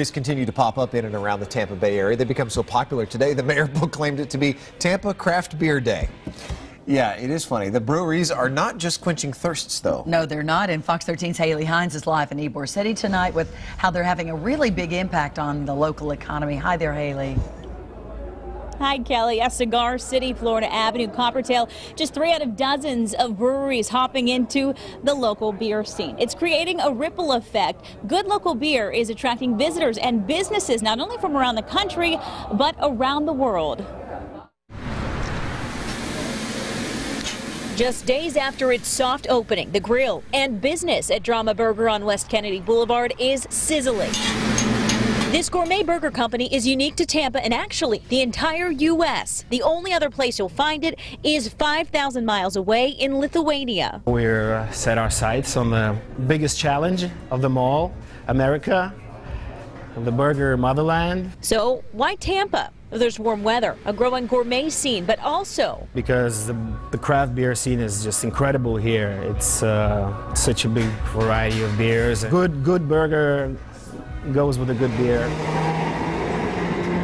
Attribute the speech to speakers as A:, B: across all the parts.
A: breweries continue to pop up in and around the Tampa Bay area. They become so popular today, the mayor proclaimed it to be Tampa Craft Beer Day. Yeah, it is funny. The breweries are not just quenching thirsts, though.
B: No, they're not. And Fox 13's Haley Hines is live in Ybor City tonight with how they're having a really big impact on the local economy. Hi there, Haley.
C: Hi, Kelly. A Cigar City, Florida Avenue, Coppertail. Just three out of dozens of breweries hopping into the local beer scene. It's creating a ripple effect. Good local beer is attracting visitors and businesses not only from around the country, but around the world. Just days after its soft opening, the grill and business at Drama Burger on West Kennedy Boulevard is sizzling. This gourmet burger company is unique to Tampa and actually the entire U.S. The only other place you'll find it is 5,000 miles away in Lithuania.
D: We're uh, set our sights on the biggest challenge of them all, America, the burger motherland.
C: So why Tampa? There's warm weather, a growing gourmet scene, but also
D: because the, the craft beer scene is just incredible here. It's uh, such a big variety of beers. Good, good burger goes with a good beer.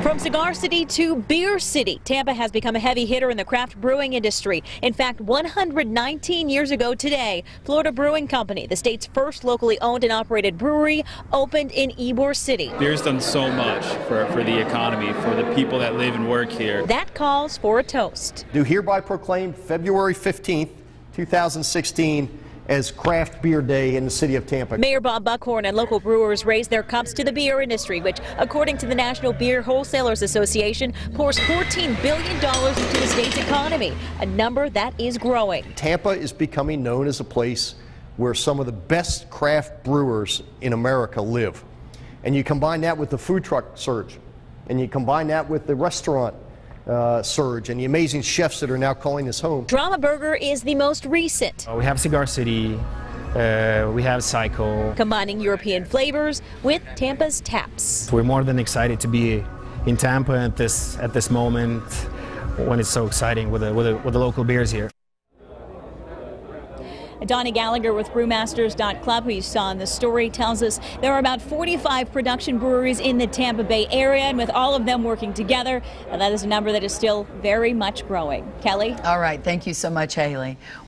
C: From Cigar City to Beer City, Tampa has become a heavy hitter in the craft brewing industry. In fact, 119 years ago today, Florida Brewing Company, the state's first locally owned and operated brewery, opened in Ybor City.
E: Beer's done so much for, for the economy, for the people that live and work here.
C: That calls for a toast.
F: Do hereby proclaim February 15th, 2016 as Craft Beer Day in the city of Tampa.
C: Mayor Bob Buckhorn and local brewers raised their cups to the beer industry, which, according to the National Beer Wholesalers Association, pours $14 billion into the state's economy, a number that is growing.
F: Tampa is becoming known as a place where some of the best craft brewers in America live. And you combine that with the food truck surge, and you combine that with the restaurant uh, surge and the amazing chefs that are now calling this home.
C: Drama Burger is the most recent.
D: Uh, we have Cigar City, uh, we have Cycle.
C: Combining European flavors with Tampa's taps.
D: We're more than excited to be in Tampa at this at this moment when it's so exciting with the, with the, with the local beers here.
C: Donnie Gallagher with Brewmasters.club, who you saw in the story, tells us there are about 45 production breweries in the Tampa Bay area, and with all of them working together, that is a number that is still very much growing. Kelly?
B: All right. Thank you so much, Haley.